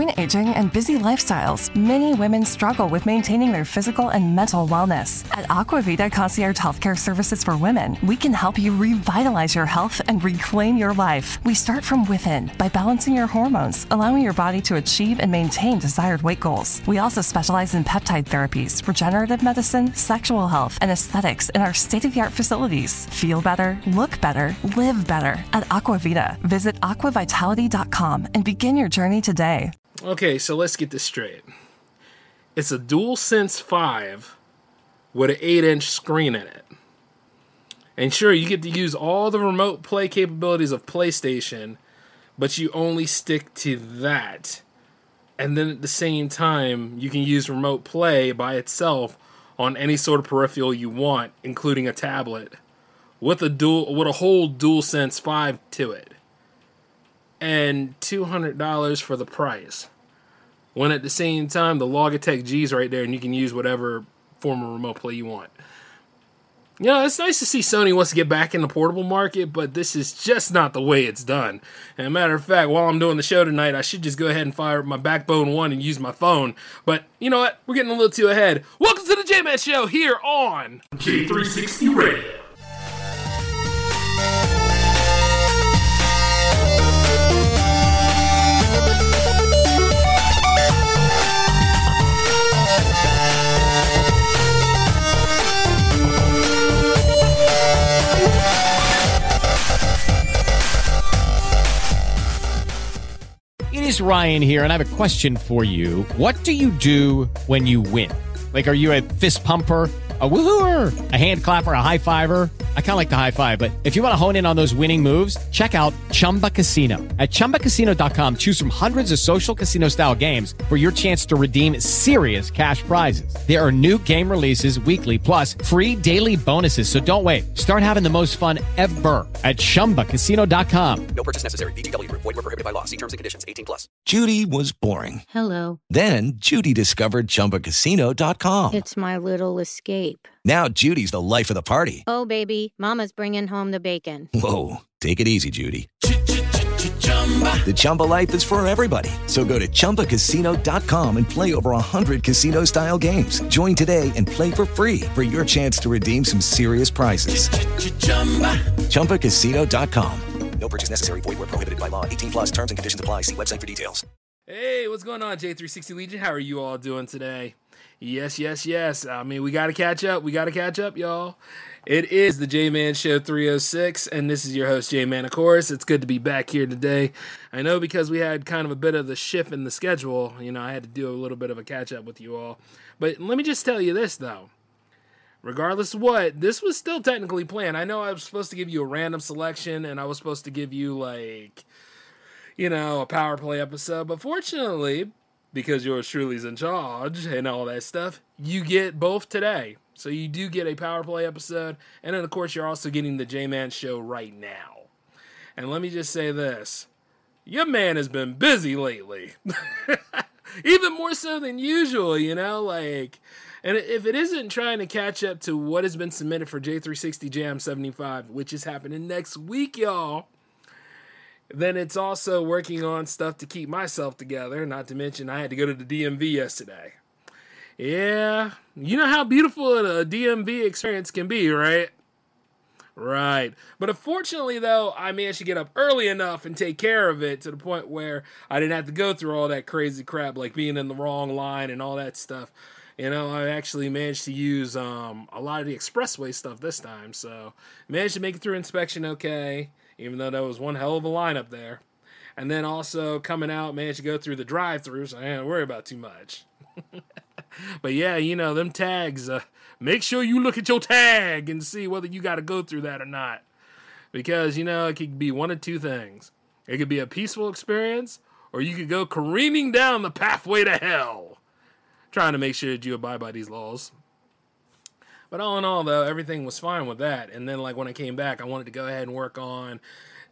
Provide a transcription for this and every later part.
Between aging and busy lifestyles, many women struggle with maintaining their physical and mental wellness. At Aquavita Concierge Healthcare Services for Women, we can help you revitalize your health and reclaim your life. We start from within by balancing your hormones, allowing your body to achieve and maintain desired weight goals. We also specialize in peptide therapies, regenerative medicine, sexual health, and aesthetics in our state of the art facilities. Feel better, look better, live better at Aquavita. Visit aquavitality.com and begin your journey today. Okay, so let's get this straight. It's a DualSense 5 with an 8 inch screen in it. And sure, you get to use all the remote play capabilities of PlayStation, but you only stick to that. And then at the same time, you can use remote play by itself on any sort of peripheral you want, including a tablet, with a dual with a whole DualSense 5 to it. And $200 for the price. When at the same time the Logitech G's right there and you can use whatever form of remote play you want. You know, it's nice to see Sony wants to get back in the portable market, but this is just not the way it's done. And a matter of fact, while I'm doing the show tonight, I should just go ahead and fire up my Backbone 1 and use my phone. But you know what? We're getting a little too ahead. Welcome to the J Man Show here on J360 Radio. Is Ryan here, and I have a question for you. What do you do when you win? Like, are you a fist pumper? A woohooer, a hand clapper, a high fiver. I kind of like the high five, but if you want to hone in on those winning moves, check out Chumba Casino. At ChumbaCasino.com, choose from hundreds of social casino style games for your chance to redeem serious cash prizes. There are new game releases weekly, plus free daily bonuses. So don't wait. Start having the most fun ever at ChumbaCasino.com. No purchase necessary. VGW Group. Void were prohibited by law. See terms and conditions. 18 plus. Judy was boring. Hello. Then Judy discovered ChumbaCasino.com. It's my little escape. Now Judy's the life of the party. Oh, baby, Mama's bringing home the bacon. Whoa, take it easy, Judy. The Chumba life is for everybody. So go to ChumbaCasino.com and play over 100 casino-style games. Join today and play for free for your chance to redeem some serious prizes. ChumbaCasino.com. No purchase necessary. Void were prohibited by law. 18 plus terms and conditions apply. See website for details. Hey, what's going on, J360 Legion? How are you all doing today? Yes, yes, yes. I mean, we got to catch up. We got to catch up, y'all. It is the J Man Show 306, and this is your host, J Man, of course. It's good to be back here today. I know because we had kind of a bit of the shift in the schedule, you know, I had to do a little bit of a catch up with you all. But let me just tell you this, though. Regardless of what, this was still technically planned. I know I was supposed to give you a random selection, and I was supposed to give you, like, you know, a power play episode. But fortunately, because yours truly's in charge and all that stuff, you get both today. So you do get a power play episode, and then of course you're also getting the J Man show right now. And let me just say this: your man has been busy lately, even more so than usual. You know, like, and if it isn't trying to catch up to what has been submitted for J360 Jam 75, which is happening next week, y'all then it's also working on stuff to keep myself together. Not to mention, I had to go to the DMV yesterday. Yeah, you know how beautiful a DMV experience can be, right? Right. But unfortunately, though, I managed to get up early enough and take care of it to the point where I didn't have to go through all that crazy crap, like being in the wrong line and all that stuff. You know, I actually managed to use um, a lot of the expressway stuff this time, so managed to make it through inspection okay even though there was one hell of a lineup there. And then also coming out, managed to go through the drive through, so I didn't worry about too much. but yeah, you know, them tags, uh, make sure you look at your tag and see whether you got to go through that or not. Because, you know, it could be one of two things it could be a peaceful experience, or you could go careening down the pathway to hell, trying to make sure that you abide by these laws. But all in all, though, everything was fine with that. And then, like, when I came back, I wanted to go ahead and work on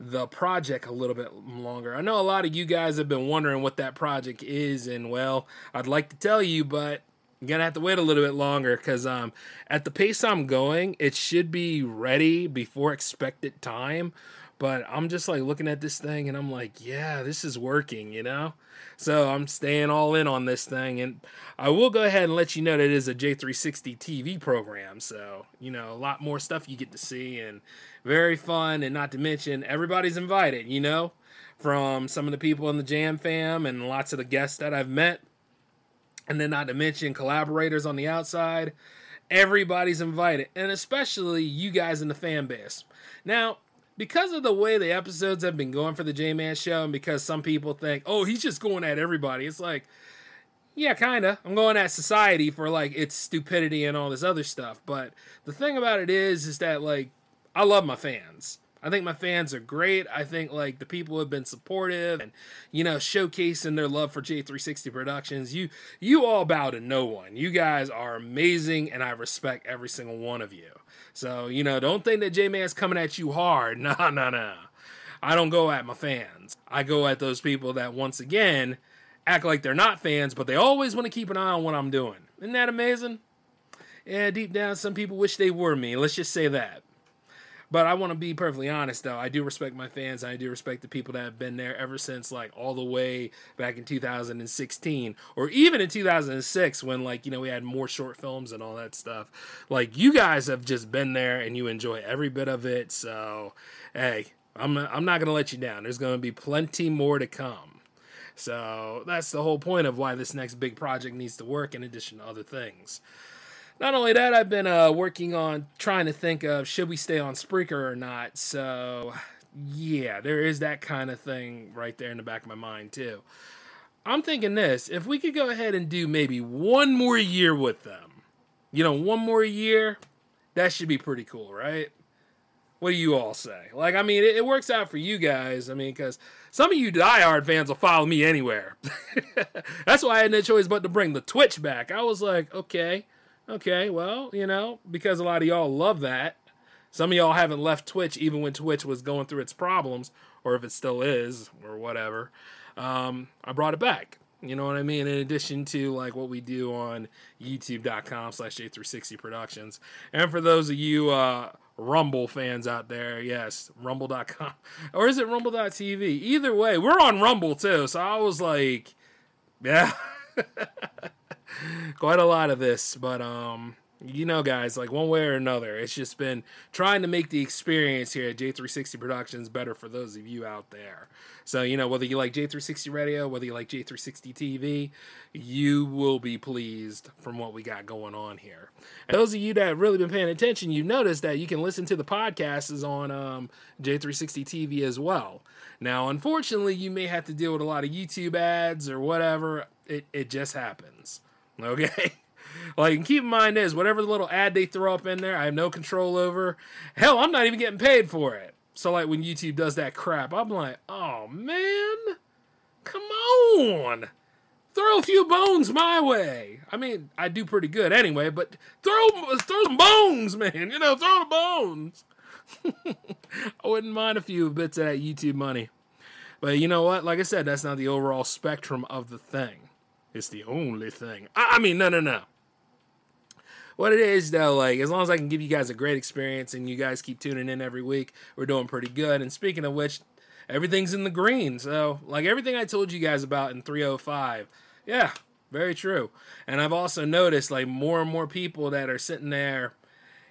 the project a little bit longer. I know a lot of you guys have been wondering what that project is, and well, I'd like to tell you, but you're gonna have to wait a little bit longer because um, at the pace I'm going, it should be ready before expected time. But I'm just like looking at this thing and I'm like, yeah, this is working, you know? So I'm staying all in on this thing. And I will go ahead and let you know that it is a J360 TV program. So, you know, a lot more stuff you get to see and very fun. And not to mention, everybody's invited, you know, from some of the people in the Jam fam and lots of the guests that I've met. And then not to mention collaborators on the outside. Everybody's invited, and especially you guys in the fan base. Now, because of the way the episodes have been going for the J Man show, and because some people think, oh, he's just going at everybody, it's like, yeah, kinda. I'm going at society for like its stupidity and all this other stuff. But the thing about it is, is that like I love my fans. I think my fans are great. I think like the people have been supportive and you know showcasing their love for J360 Productions. You you all bow to no one. You guys are amazing and I respect every single one of you. So, you know, don't think that J Man's coming at you hard. No, no, no. I don't go at my fans. I go at those people that once again act like they're not fans, but they always want to keep an eye on what I'm doing. Isn't that amazing? Yeah, deep down some people wish they were me. Let's just say that. But I want to be perfectly honest, though. I do respect my fans. I do respect the people that have been there ever since, like, all the way back in 2016 or even in 2006 when, like, you know, we had more short films and all that stuff. Like, you guys have just been there and you enjoy every bit of it. So, hey, I'm, I'm not going to let you down. There's going to be plenty more to come. So, that's the whole point of why this next big project needs to work, in addition to other things. Not only that, I've been uh, working on trying to think of should we stay on Spreaker or not. So, yeah, there is that kind of thing right there in the back of my mind, too. I'm thinking this if we could go ahead and do maybe one more year with them, you know, one more year, that should be pretty cool, right? What do you all say? Like, I mean, it, it works out for you guys. I mean, because some of you diehard fans will follow me anywhere. That's why I had no choice but to bring the Twitch back. I was like, okay Okay, well, you know, because a lot of y'all love that. Some of y'all haven't left Twitch even when Twitch was going through its problems, or if it still is, or whatever. Um, I brought it back. You know what I mean? In addition to like what we do on youtube.com slash J360 Productions. And for those of you uh, Rumble fans out there, yes, rumble.com. Or is it rumble.tv? Either way, we're on Rumble too. So I was like, yeah. quite a lot of this, but um, you know, guys, like one way or another, it's just been trying to make the experience here at J360 Productions better for those of you out there. So, you know, whether you like J360 Radio, whether you like J360 TV, you will be pleased from what we got going on here. And those of you that have really been paying attention, you've noticed that you can listen to the podcasts on um, J360 TV as well. Now, unfortunately, you may have to deal with a lot of YouTube ads or whatever. It, it just happens. Okay? Like, and keep in mind is whatever the little ad they throw up in there, I have no control over. Hell, I'm not even getting paid for it. So, like, when YouTube does that crap, I'm like, oh, man, come on. Throw a few bones my way. I mean, I do pretty good anyway, but throw, throw some bones, man. You know, throw the bones. I wouldn't mind a few bits of that YouTube money. But you know what? Like I said, that's not the overall spectrum of the thing. It's the only thing. I, I mean, no, no, no. What it is though, like as long as I can give you guys a great experience and you guys keep tuning in every week, we're doing pretty good. And speaking of which, everything's in the green. So, like everything I told you guys about in 305, yeah, very true. And I've also noticed like more and more people that are sitting there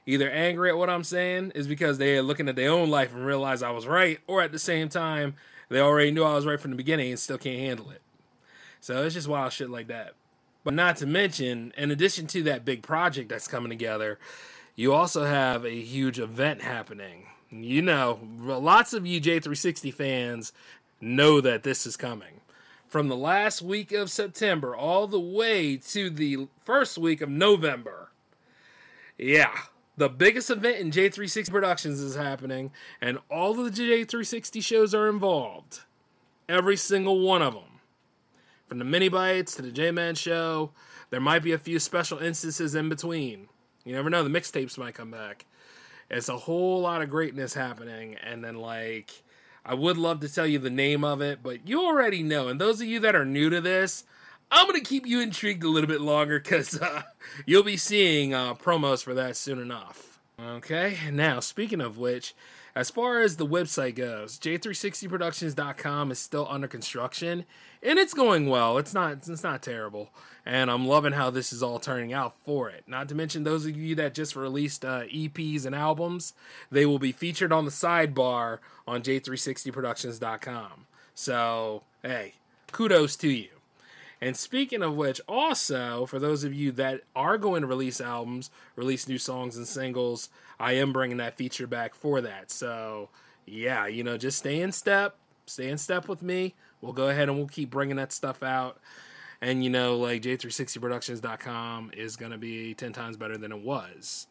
either angry at what I'm saying is because they are looking at their own life and realize I was right, or at the same time, they already knew I was right from the beginning and still can't handle it. So it's just wild shit like that. But not to mention, in addition to that big project that's coming together, you also have a huge event happening. You know, lots of you J360 fans know that this is coming. From the last week of September all the way to the first week of November. Yeah, the biggest event in J360 Productions is happening, and all of the J360 shows are involved. Every single one of them from the mini bites to the J Man show. There might be a few special instances in between. You never know, the mixtapes might come back. It's a whole lot of greatness happening, and then like I would love to tell you the name of it, but you already know. And those of you that are new to this, I'm gonna keep you intrigued a little bit longer because uh, you'll be seeing uh, promos for that soon enough. Okay, now speaking of which, As far as the website goes, J360productions.com is still under construction and it's going well. It's not it's not terrible. And I'm loving how this is all turning out for it. Not to mention those of you that just released uh, EPs and albums, they will be featured on the sidebar on J360productions.com. So, hey, kudos to you. And speaking of which, also for those of you that are going to release albums, release new songs and singles, I am bringing that feature back for that. So, yeah, you know, just stay in step, stay in step with me. We'll go ahead and we'll keep bringing that stuff out. And, you know, like J360productions.com is going to be 10 times better than it was.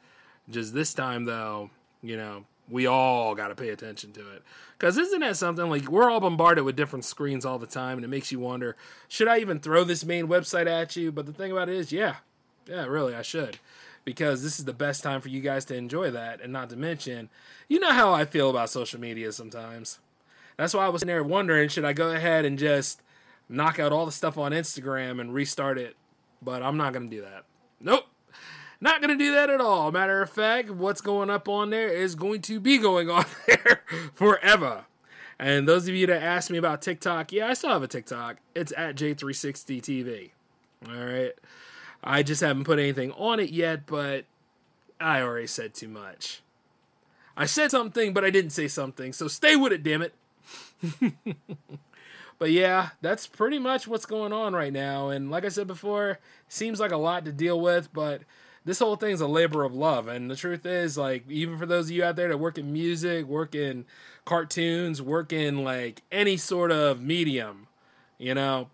Just this time, though, you know, we all got to pay attention to it. Because isn't that something like we're all bombarded with different screens all the time, and it makes you wonder should I even throw this main website at you? But the thing about it is, yeah, yeah, really, I should. Because this is the best time for you guys to enjoy that. And not to mention, you know how I feel about social media sometimes. That's why I was in there wondering should I go ahead and just knock out all the stuff on Instagram and restart it? But I'm not going to do that. Nope. Not going to do that at all. Matter of fact, what's going up on there is going to be going on there forever. And those of you that asked me about TikTok, yeah, I still have a TikTok. It's at J360TV. All right. I just haven't put anything on it yet, but I already said too much. I said something, but I didn't say something. So stay with it, damn it. but yeah, that's pretty much what's going on right now. And like I said before, seems like a lot to deal with, but this whole thing's a labor of love. And the truth is, like, even for those of you out there that work in music, work in cartoons, work in like any sort of medium, you know,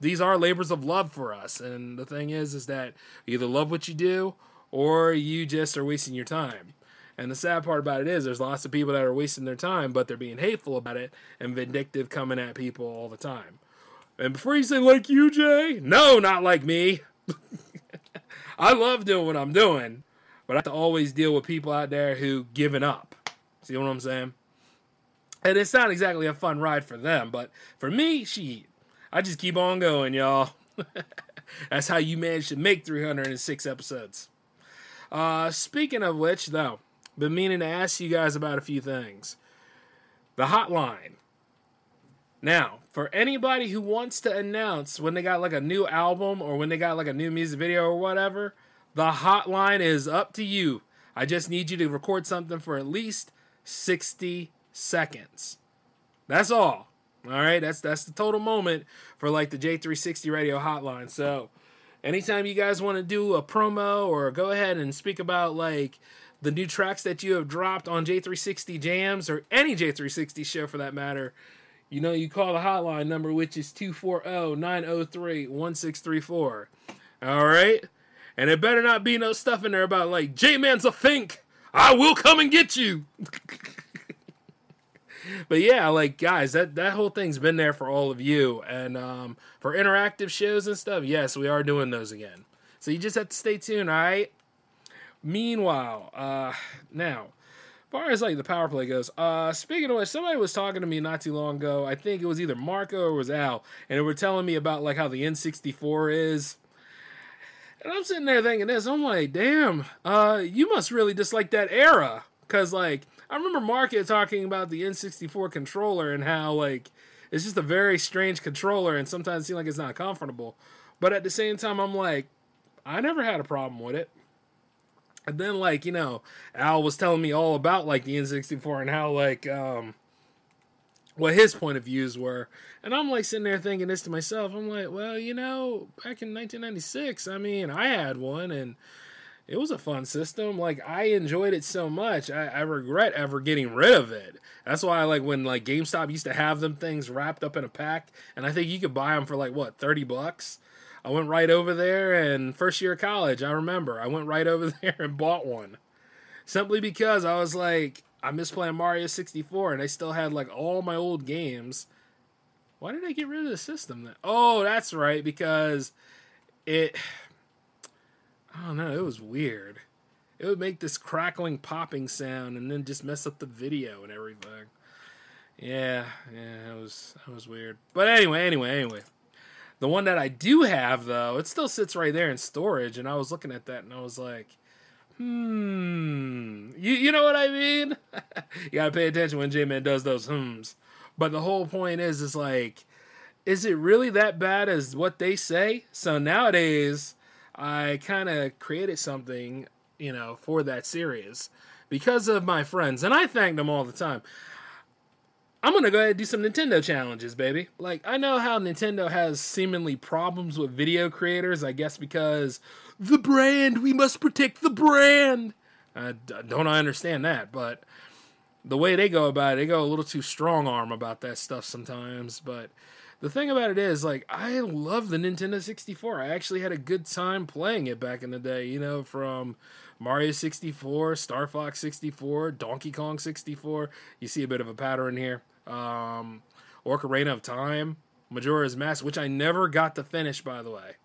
these are labors of love for us. And the thing is, is that you either love what you do or you just are wasting your time. And the sad part about it is, there's lots of people that are wasting their time, but they're being hateful about it and vindictive coming at people all the time. And before you say, like you, Jay, no, not like me. I love doing what I'm doing, but I have to always deal with people out there who giving up. See what I'm saying? And it's not exactly a fun ride for them, but for me, she, I just keep on going, y'all. That's how you manage to make 306 episodes. Uh, speaking of which, though, been meaning to ask you guys about a few things. The hotline. Now, for anybody who wants to announce when they got like a new album or when they got like a new music video or whatever, the hotline is up to you. I just need you to record something for at least 60 seconds. That's all. All right, that's that's the total moment for like the J360 radio hotline. So, anytime you guys want to do a promo or go ahead and speak about like the new tracks that you have dropped on J360 Jams or any J360 show for that matter, you know, you call the hotline number, which is 240 903 1634. All right? And it better not be no stuff in there about like, J Man's a fink. I will come and get you. but yeah, like guys, that that whole thing's been there for all of you, and um, for interactive shows and stuff, yes, we are doing those again. So you just have to stay tuned, all right? Meanwhile, uh, now, far as like the power play goes, uh, speaking of which, somebody was talking to me not too long ago. I think it was either Marco or was Al, and they were telling me about like how the N64 is. And I'm sitting there thinking this. I'm like, damn, uh, you must really dislike that era, because like I remember Marco talking about the N64 controller and how like it's just a very strange controller, and sometimes it seems like it's not comfortable. But at the same time, I'm like, I never had a problem with it. And then like, you know, Al was telling me all about like the N64 and how like um what his point of views were. And I'm like sitting there thinking this to myself. I'm like, well, you know, back in 1996, I mean, I had one and it was a fun system. Like I enjoyed it so much. I, I regret ever getting rid of it. That's why I like when like GameStop used to have them things wrapped up in a pack, and I think you could buy them for like what thirty bucks. I went right over there, and first year of college, I remember I went right over there and bought one, simply because I was like, I miss playing Mario 64, and I still had like all my old games. Why did I get rid of the system then? Oh, that's right, because it. I don't know, it was weird. It would make this crackling popping sound and then just mess up the video and everything. Yeah, yeah, it was it was weird. But anyway, anyway, anyway. The one that I do have though, it still sits right there in storage and I was looking at that and I was like, hmm. You you know what I mean? you gotta pay attention when J Man does those hums. But the whole point is, is like, is it really that bad as what they say? So nowadays, I kind of created something, you know, for that series because of my friends, and I thank them all the time. I'm gonna go ahead and do some Nintendo challenges, baby. Like, I know how Nintendo has seemingly problems with video creators, I guess because the brand, we must protect the brand. Uh, don't I understand that, but the way they go about it, they go a little too strong arm about that stuff sometimes. But the thing about it is, like, I love the Nintendo 64. I actually had a good time playing it back in the day, you know, from Mario 64, Star Fox 64, Donkey Kong 64. You see a bit of a pattern here. Um, Ocarina of Time, Majora's Mask, which I never got to finish, by the way.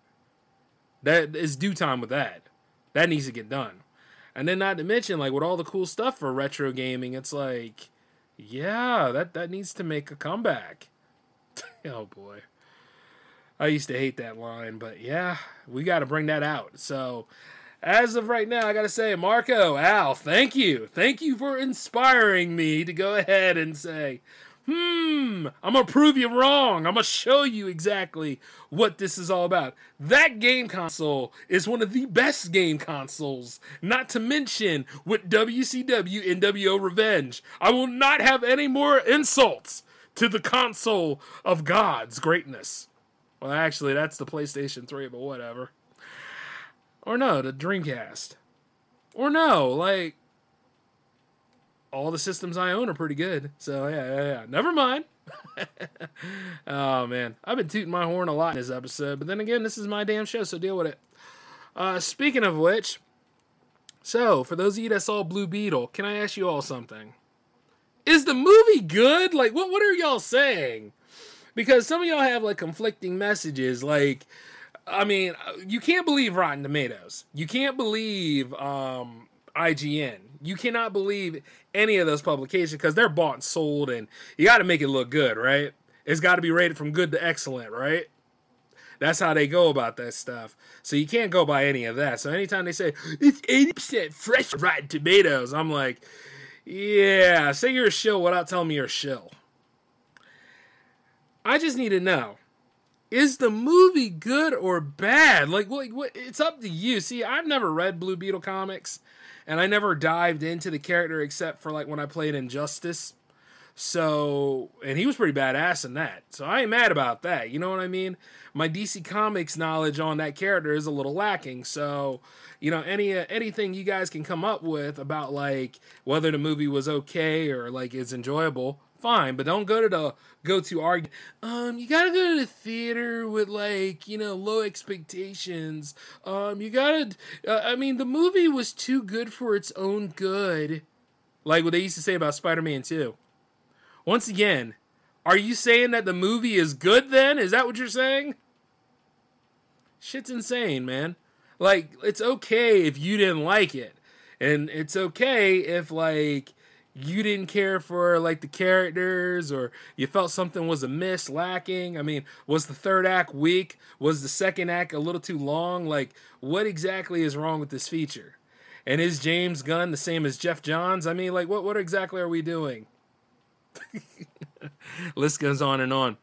That is due time with that. That needs to get done. And then not to mention, like with all the cool stuff for retro gaming, it's like, yeah, that that needs to make a comeback. oh boy. I used to hate that line, but yeah, we got to bring that out. So, as of right now, I got to say, Marco, Al, thank you. Thank you for inspiring me to go ahead and say, hmm, I'm to prove you wrong. I'm to show you exactly what this is all about. That game console is one of the best game consoles, not to mention with WCW NWO Revenge. I will not have any more insults to the console of God's greatness. Well, actually, that's the PlayStation 3, but whatever. Or no, the Dreamcast. Or no, like all the systems I own are pretty good. So yeah, yeah, yeah. Never mind. oh man, I've been tooting my horn a lot in this episode, but then again, this is my damn show, so deal with it. Uh, speaking of which, so for those of you that saw Blue Beetle, can I ask you all something? Is the movie good? Like, what what are y'all saying? Because some of y'all have like conflicting messages. Like, I mean, you can't believe Rotten Tomatoes. You can't believe um, IGN. You cannot believe any of those publications because they're bought and sold, and you got to make it look good, right? It's got to be rated from good to excellent, right? That's how they go about that stuff. So you can't go by any of that. So anytime they say it's eighty percent fresh Rotten Tomatoes, I'm like, yeah, say you're a shill without telling me you're a shill. I just need to know is the movie good or bad? Like, what, what? It's up to you. See, I've never read Blue Beetle comics, and I never dived into the character except for like when I played Injustice. So, and he was pretty badass in that. So I ain't mad about that. You know what I mean? My DC Comics knowledge on that character is a little lacking. So, you know, any uh, anything you guys can come up with about like whether the movie was okay or like is enjoyable, fine, but don't go to the go to argue. Um, you gotta go to the theater with like you know low expectations. Um, you gotta. Uh, I mean, the movie was too good for its own good, like what they used to say about Spider Man Two. Once again, are you saying that the movie is good? Then is that what you're saying? Shit's insane, man. Like it's okay if you didn't like it, and it's okay if like you didn't care for like the characters or you felt something was amiss lacking? I mean was the third act weak? Was the second act a little too long? Like what exactly is wrong with this feature? And is james gunn the same as Geoff Johns? I mean like what, what exactly are we doing? List goes on and on.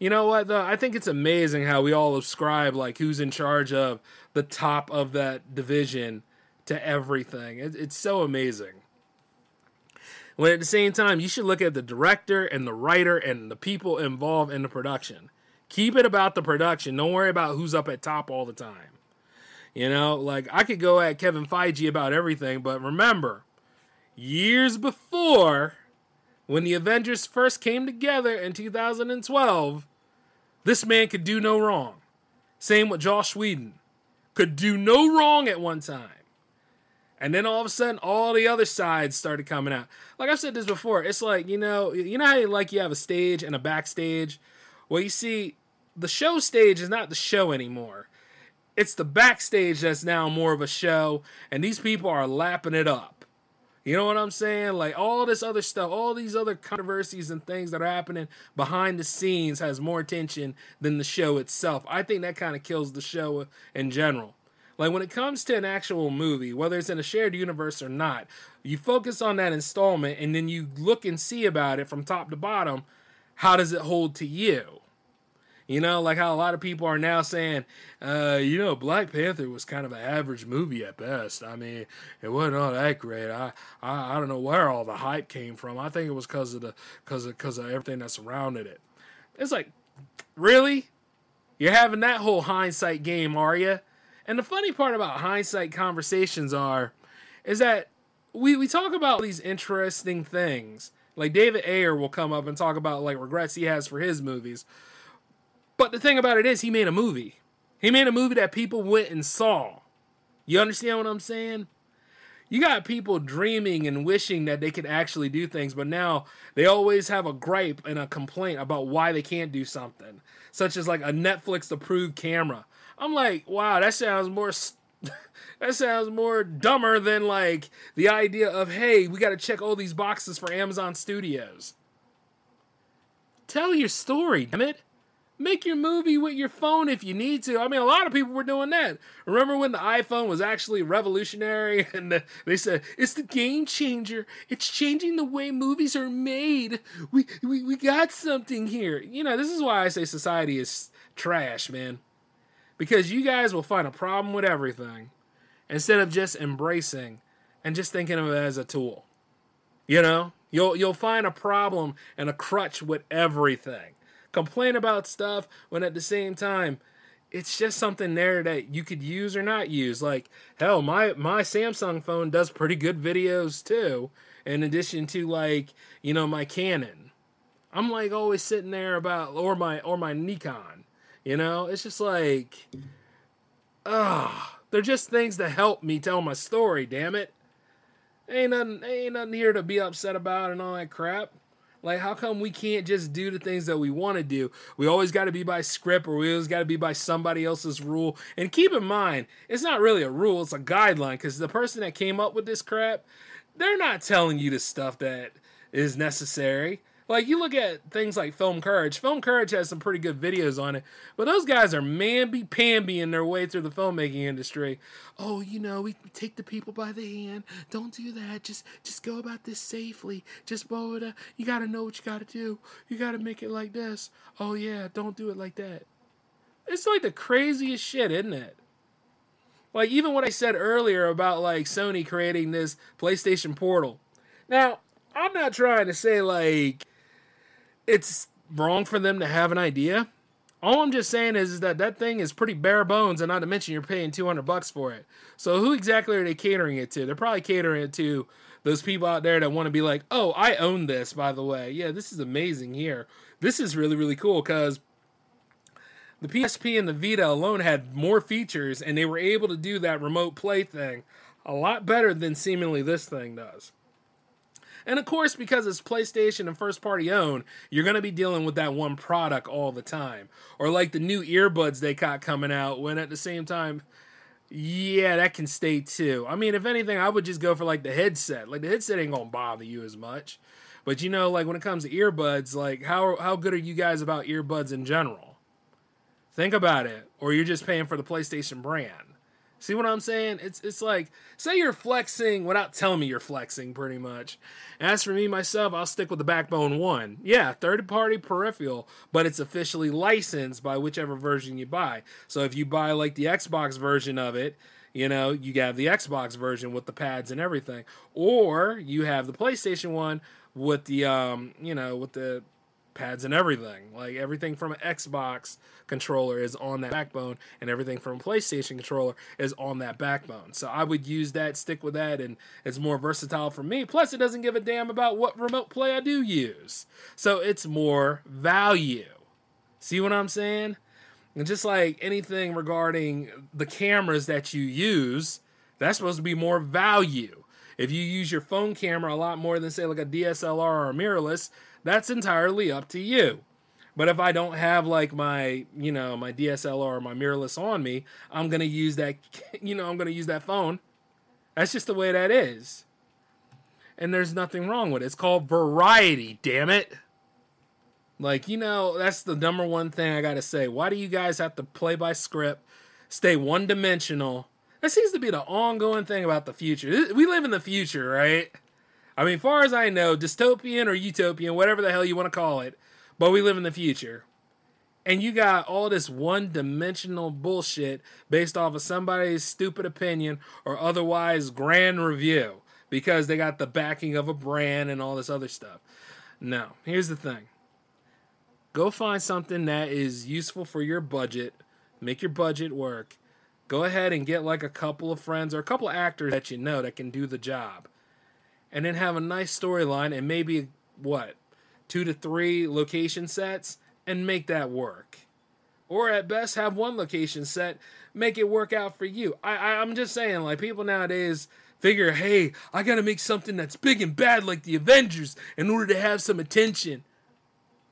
You know what though? I think it's amazing how we all ascribe like who's in charge of the top of that division to everything. It, it's so amazing when at the same time, you should look at the director and the writer and the people involved in the production. Keep it about the production. Don't worry about who's up at top all the time. You know, like I could go at Kevin Feige about everything, but remember, years before, when the Avengers first came together in 2012, this man could do no wrong. Same with Joss Whedon. Could do no wrong at one time. And then all of a sudden, all the other sides started coming out. Like I've said this before, it's like you know, you know how you, like you have a stage and a backstage. Well, you see, the show stage is not the show anymore. It's the backstage that's now more of a show, and these people are lapping it up. You know what I'm saying? Like all this other stuff, all these other controversies and things that are happening behind the scenes has more attention than the show itself. I think that kind of kills the show in general. Like when it comes to an actual movie, whether it's in a shared universe or not, you focus on that installment and then you look and see about it from top to bottom. How does it hold to you? You know, like how a lot of people are now saying, uh, you know, Black Panther was kind of an average movie at best. I mean, it wasn't all that great. I, I, I don't know where all the hype came from. I think it was because of the, because of, because of everything that surrounded it. It's like, really? You're having that whole hindsight game, are you? And the funny part about hindsight conversations are, is that we, we talk about these interesting things. Like David Ayer will come up and talk about like regrets he has for his movies. But the thing about it is he made a movie. He made a movie that people went and saw. You understand what I'm saying? You got people dreaming and wishing that they could actually do things, but now they always have a gripe and a complaint about why they can't do something, such as like a Netflix approved camera. I'm like, wow, that sounds more that sounds more dumber than like the idea of hey, we got to check all these boxes for Amazon Studios. Tell your story, damn it. Make your movie with your phone if you need to. I mean, a lot of people were doing that. Remember when the iPhone was actually revolutionary and the, they said it's the game changer. It's changing the way movies are made. We, we we got something here. You know, this is why I say society is trash, man. Because you guys will find a problem with everything instead of just embracing and just thinking of it as a tool. You know, you'll you'll find a problem and a crutch with everything complain about stuff when at the same time it's just something there that you could use or not use. Like hell, my my Samsung phone does pretty good videos too. In addition to like you know my Canon, I'm like always sitting there about or my or my Nikon. You know, it's just like, ah, they're just things to help me tell my story. Damn it, ain't nothing ain't nothing here to be upset about and all that crap. Like, how come we can't just do the things that we want to do? We always got to be by script or we always got to be by somebody else's rule. And keep in mind, it's not really a rule, it's a guideline because the person that came up with this crap, they're not telling you the stuff that is necessary. Like you look at things like Film Courage. Film Courage has some pretty good videos on it, but those guys are mamby pambying their way through the filmmaking industry. Oh, you know, we take the people by the hand. Don't do that. Just just go about this safely. Just blow it up. You gotta know what you gotta do. You gotta make it like this. Oh yeah, don't do it like that. It's like the craziest shit, isn't it? Like even what I said earlier about like Sony creating this PlayStation Portal. Now, I'm not trying to say like it's wrong for them to have an idea. All I'm just saying is, that that thing is pretty bare bones, and not to mention you're paying 200 bucks for it. So who exactly are they catering it to? They're probably catering it to those people out there that want to be like, "Oh, I own this, by the way. Yeah, this is amazing here. This is really really cool because the PSP and the Vita alone had more features, and they were able to do that remote play thing a lot better than seemingly this thing does. And of course, because it's PlayStation and first party owned, you're going to be dealing with that one product all the time. Or like the new earbuds they got coming out, when at the same time, yeah, that can stay too. I mean, if anything, I would just go for like the headset. Like the headset ain't going to bother you as much. But you know, like when it comes to earbuds, like how how good are you guys about earbuds in general? Think about it. Or you're just paying for the PlayStation brand. See what I'm saying? It's it's like say you're flexing without telling me you're flexing, pretty much. As for me myself, I'll stick with the Backbone One. Yeah, third party peripheral, but it's officially licensed by whichever version you buy. So if you buy like the Xbox version of it, you know you have the Xbox version with the pads and everything, or you have the PlayStation One with the um you know with the pads and everything. Like everything from an Xbox controller is on that backbone, and everything from a PlayStation controller is on that backbone. So I would use that, stick with that, and it's more versatile for me. Plus, it doesn't give a damn about what remote play I do use. So it's more value. See what I'm saying? And just like anything regarding the cameras that you use, that's supposed to be more value. If you use your phone camera a lot more than, say, like a DSLR or a mirrorless, that's entirely up to you. But if I don't have like my, you know, my DSLR or my mirrorless on me, I'm going to use that, you know, I'm going to use that phone. That's just the way that is. And there's nothing wrong with it. It's called variety, damn it. Like, you know, that's the number one thing I got to say. Why do you guys have to play by script, stay one dimensional, That seems to be the ongoing thing about the future. We live in the future, right? I mean, far as I know, dystopian or utopian, whatever the hell you want to call it, but we live in the future. And you got all this one dimensional bullshit based off of somebody's stupid opinion or otherwise grand review because they got the backing of a brand and all this other stuff. No, here's the thing go find something that is useful for your budget, make your budget work. Go ahead and get like a couple of friends or a couple of actors that you know that can do the job and then have a nice storyline and maybe what two to three location sets and make that work. Or at best have one location set make it work out for you. I, I i'm just saying like people nowadays figure hey i gotta make something that's big and bad like the avengers in order to have some attention.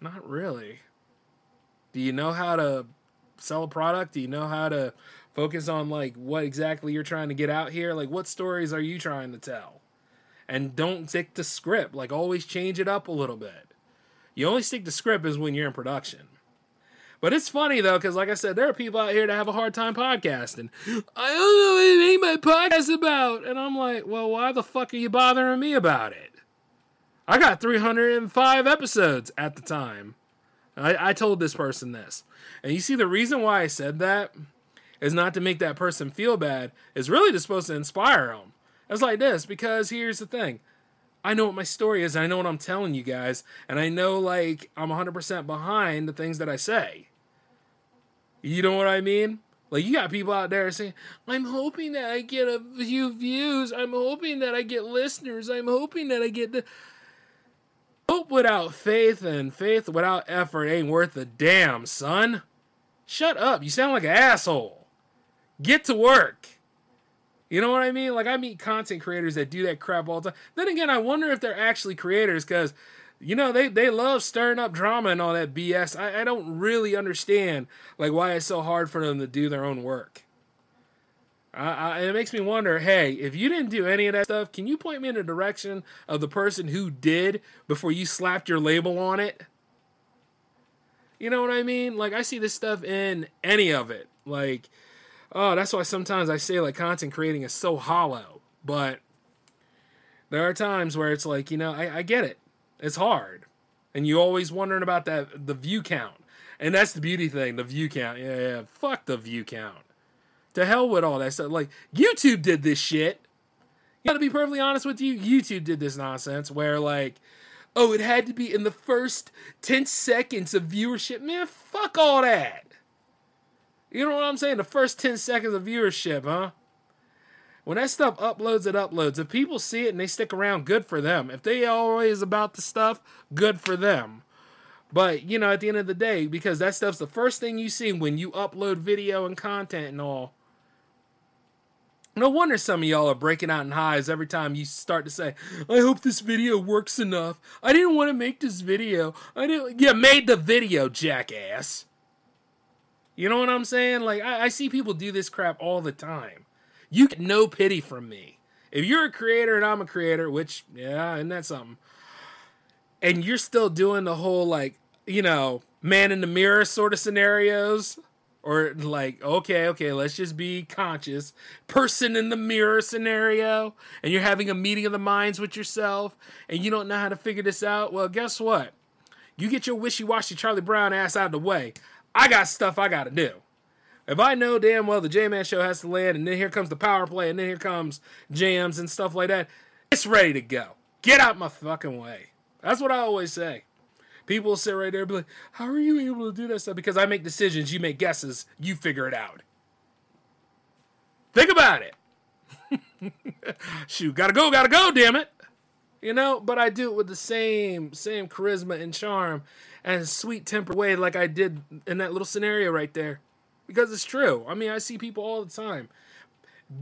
Not really. Do you know how to sell a product? Do you know how to focus on like what exactly you're trying to get out here? Like what stories are you trying to tell and don't stick to script. Like always change it up a little bit. You only stick to script is when you're in production. But it's funny though, because like I said, there are people out here that have a hard time podcasting. I don't know what my podcast about. And I'm like, well, why the fuck are you bothering me about it? I got 305 episodes at the time. I, I told this person this. And you see, the reason why I said that is not to make that person feel bad, it's really just supposed to inspire them. It's like this because here's the thing. I know what my story is. I know what I'm telling you guys, and I know like I'm 100% behind the things that I say. You know what I mean? Like you got people out there saying, "I'm hoping that I get a few views. I'm hoping that I get listeners. I'm hoping that I get the hope without faith and faith without effort ain't worth a damn, son. Shut up. You sound like an asshole. Get to work." You know what I mean? Like I meet content creators that do that crap all the time. Then again, I wonder if they're actually creators because you know they they love stirring up drama and all that BS. I, I don't really understand like why it's so hard for them to do their own work. I, I, it makes me wonder. Hey, if you didn't do any of that stuff, can you point me in the direction of the person who did before you slapped your label on it? You know what I mean? Like I see this stuff in any of it. Like oh, that's why sometimes I say like content creating is so hollow. But there are times where it's like, you know, I, I get it. It's hard. And you always wondering about that the view count. And that's the beauty thing, the view count. Yeah, yeah. Fuck the view count. To hell with all that stuff. Like, YouTube did this shit. You gotta be perfectly honest with you, YouTube did this nonsense where like, oh, it had to be in the first 10 seconds of viewership. Man, fuck all that. You know what I'm saying? The first 10 seconds of viewership, huh? When that stuff uploads, it uploads. If people see it and they stick around, good for them. If they always about the stuff, good for them. But, you know, at the end of the day, because that stuff's the first thing you see when you upload video and content and all. No wonder some of y'all are breaking out in highs every time you start to say, I hope this video works enough. I didn't want to make this video. I didn't. You made the video, jackass. You know what I'm saying? Like I, I see people do this crap all the time. You get no pity from me. If you're a creator and I'm a creator, which yeah, isn't that something? And you're still doing the whole like, you know, man in the mirror sort of scenarios. Or like, okay, okay, let's just be conscious. Person in the mirror scenario, and you're having a meeting of the minds with yourself, and you don't know how to figure this out. Well, guess what? You get your wishy washy Charlie Brown ass out of the way. I got stuff I got to do. If I know damn well the J Man show has to land, and then here comes the power play, and then here comes jams and stuff like that, it's ready to go. Get out my fucking way. That's what I always say. People sit right there and be like, How are you able to do that stuff? Because I make decisions, you make guesses, you figure it out. Think about it. Shoot, gotta go, gotta go, damn it. You know, but I do it with the same same charisma and charm and sweet tempered way like I did in that little scenario right there. Because it's true. I mean, I see people all the time.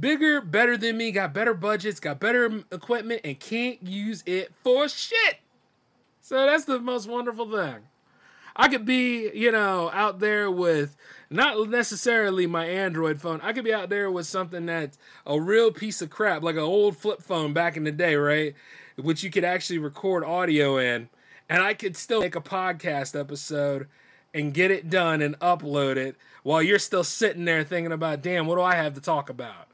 Bigger, better than me, got better budgets, got better equipment, and can't use it for shit. So that's the most wonderful thing. I could be, you know, out there with not necessarily my Android phone. I could be out there with something that's a real piece of crap, like an old flip phone back in the day, right? Which you could actually record audio in and I could still make a podcast episode and get it done and upload it while you're still sitting there thinking about, damn, what do I have to talk about?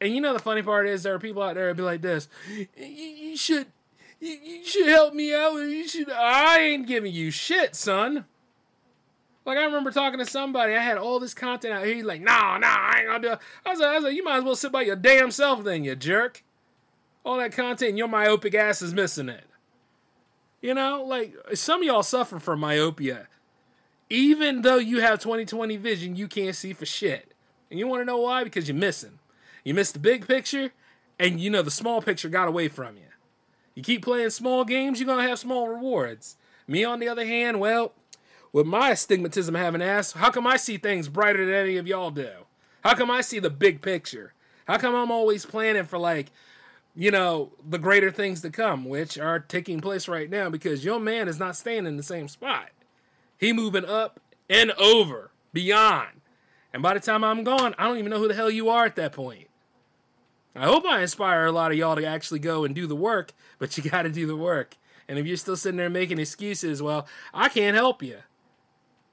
And you know the funny part is there are people out there that be like this. You, should you, you should help me out. You should I ain't giving you shit, son. Like I remember talking to somebody, I had all this content out here. He's like, nah, nah, I ain't gonna do it. I was like, I was like, you might as well sit by your damn self then, you jerk. All that content, your myopic ass is missing it. You know, like some of y'all suffer from myopia. Even though you have 20/20 vision, you can't see for shit. And you want to know why? Because you're missing. You missed the big picture, and you know the small picture got away from you. You keep playing small games, you're gonna have small rewards. Me, on the other hand, well, with my astigmatism having ass, how come I see things brighter than any of y'all do? How come I see the big picture? How come I'm always planning for like, you know, the greater things to come, which are taking place right now because your man is not staying in the same spot. He moving up and over, beyond. And by the time I'm gone, I don't even know who the hell you are at that point. I hope I inspire a lot of y'all to actually go and do the work, but you got to do the work. And if you're still sitting there making excuses, well, I can't help you.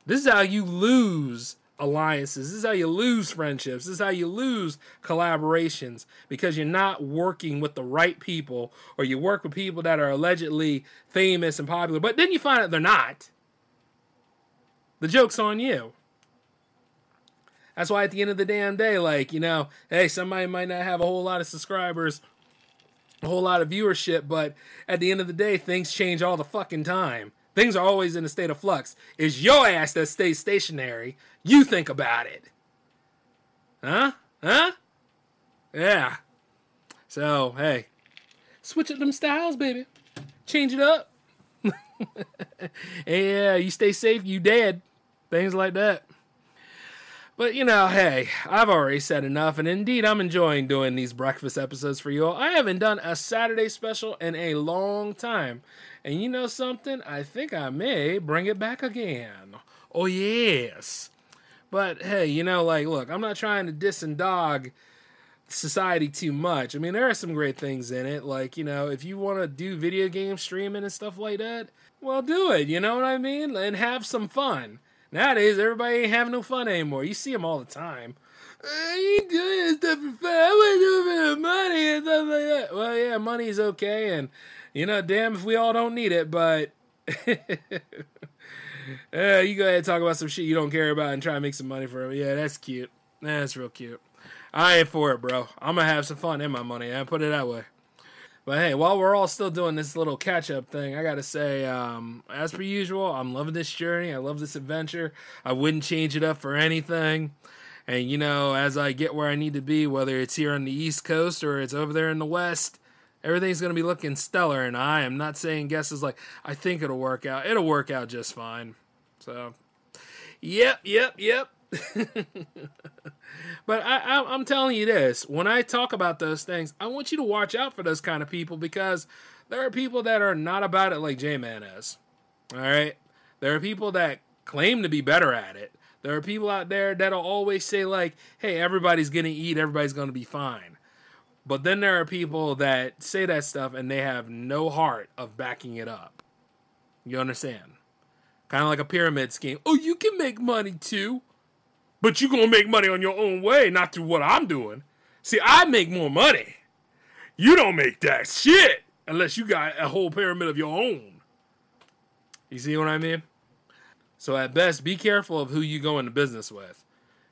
This is how you lose alliances. This is how you lose friendships. This is how you lose collaborations because you're not working with the right people or you work with people that are allegedly famous and popular, but then you find out they're not. The joke's on you. That's why at the end of the damn day, like, you know, hey, somebody might not have a whole lot of subscribers, a whole lot of viewership, but at the end of the day, things change all the fucking time. Things are always in a state of flux. It's your ass that stays stationary. You think about it. Huh? Huh? Yeah. So, hey, switch up them styles, baby. Change it up. yeah, you stay safe, you dead. Things like that. But you know, hey, I've already said enough, and indeed, I'm enjoying doing these breakfast episodes for you all. I haven't done a Saturday special in a long time, and you know something? I think I may bring it back again. Oh, yes. But hey, you know, like, look, I'm not trying to diss and dog society too much. I mean, there are some great things in it. Like, you know, if you want to do video game streaming and stuff like that, well, do it. You know what I mean? And have some fun. Nowadays, everybody ain't having no fun anymore. You see them all the time. I ain't doing stuff for fun. I want to do it for money and stuff like that. Well, yeah, money's okay, and you know, damn if we all don't need it, but yeah, you go ahead and talk about some shit you don't care about and try to make some money for it. Yeah, that's cute. That's real cute. I ain't for it, bro. I'm gonna have some fun in my money. I put it that way. But hey, while we're all still doing this little catch up thing, I gotta say, um, as per usual, I'm loving this journey. I love this adventure. I wouldn't change it up for anything. And you know, as I get where I need to be, whether it's here on the East Coast or it's over there in the West, everything's going to be looking stellar. And I am not saying guesses like I think it'll work out. It'll work out just fine. So, yep, yep, yep. but I, I, I'm telling you this: when I talk about those things, I want you to watch out for those kind of people because there are people that are not about it like J Man is. All right, there are people that claim to be better at it. There are people out there that'll always say like, "Hey, everybody's gonna eat. Everybody's gonna be fine." But then there are people that say that stuff and they have no heart of backing it up. You understand? Kind of like a pyramid scheme. Oh, you can make money too. But you're going to make money on your own way, not through what I'm doing. See, I make more money. You don't make that shit unless you got a whole pyramid of your own. You see what I mean? So at best, be careful of who you go into business with.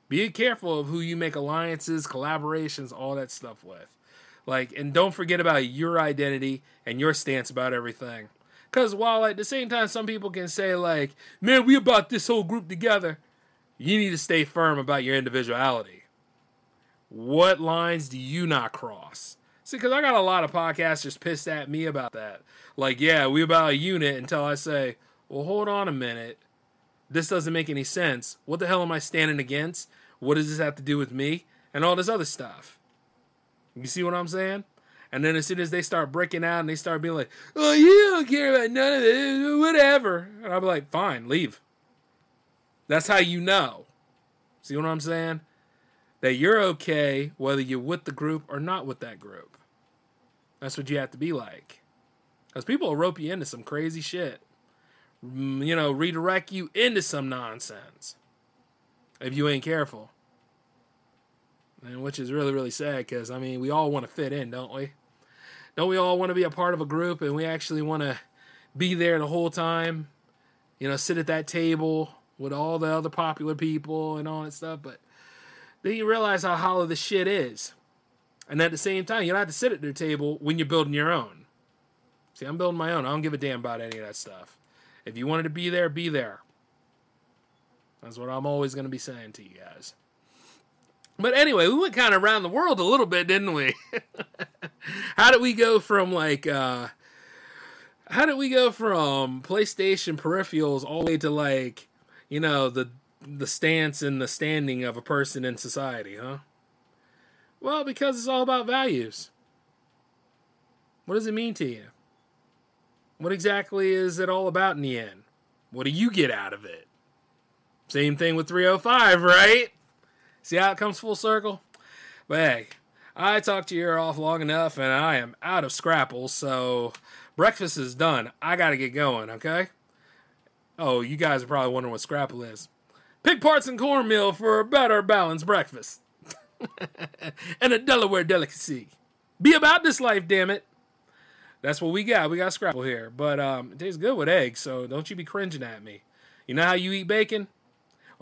Be careful of who you make alliances, collaborations, all that stuff with. Like, and don't forget about your identity and your stance about everything. Because while at the same time, some people can say, like, man, we about this whole group together, you need to stay firm about your individuality. What lines do you not cross? See, because I got a lot of podcasters pissed at me about that. Like, yeah, we about a unit until I say, well, hold on a minute. This doesn't make any sense. What the hell am I standing against? What does this have to do with me? And all this other stuff. You see what I'm saying? And then as soon as they start breaking out and they start being like, "Oh, you don't care about none of it, whatever," and be like, "Fine, leave." That's how you know. See what I'm saying? That you're okay whether you're with the group or not with that group. That's what you have to be like. Because people will rope you into some crazy shit. Mm, you know, redirect you into some nonsense if you ain't careful. And which is really really sad because I mean we all want to fit in, don't we? Don't we all want to be a part of a group and we actually want to be there the whole time? You know, sit at that table with all the other popular people and all that stuff, but then you realize how hollow the shit is. And at the same time, you don't have to sit at their table when you're building your own. See, I'm building my own. I don't give a damn about any of that stuff. If you wanted to be there, be there. That's what I'm always going to be saying to you guys. But anyway, we went kind of around the world a little bit, didn't we? how did we go from like uh how did we go from PlayStation peripherals all the way to like, you know, the the stance and the standing of a person in society, huh? Well, because it's all about values. What does it mean to you? What exactly is it all about in the end? What do you get out of it? Same thing with 305, right? See how it comes full circle? But hey, I talked to your off long enough and I am out of scrapple, so breakfast is done. I gotta get going, okay? Oh, you guys are probably wondering what scrapple is. Pig parts and cornmeal for a better balanced breakfast. and a Delaware delicacy. Be about this life, damn it. That's what we got. We got scrapple here. But um, it tastes good with eggs, so don't you be cringing at me. You know how you eat bacon?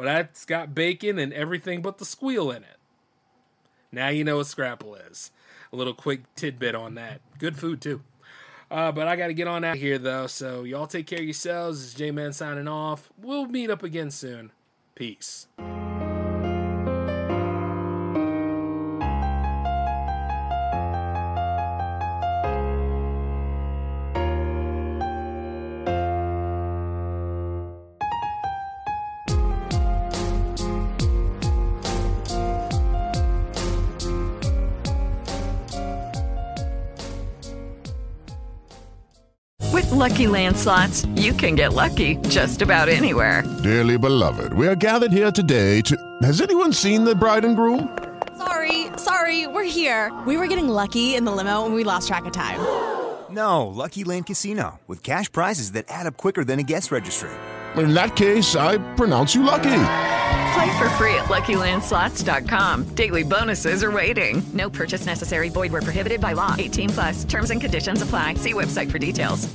Well, that's got bacon and everything but the squeal in it. Now you know what scrapple is. A little quick tidbit on that. Good food, too. Uh, but I got to get on out of here, though. So y'all take care of yourselves. It's J Man signing off. We'll meet up again soon. Peace. Lucky Land slots, you can get lucky just about anywhere. Dearly beloved, we are gathered here today to. Has anyone seen the bride and groom? Sorry, sorry, we're here. We were getting lucky in the limo and we lost track of time. No, Lucky Land Casino, with cash prizes that add up quicker than a guest registry. In that case, I pronounce you lucky. Play for free at LuckyLandSlots.com. Daily bonuses are waiting. No purchase necessary. Void where prohibited by law. 18 plus. Terms and conditions apply. See website for details.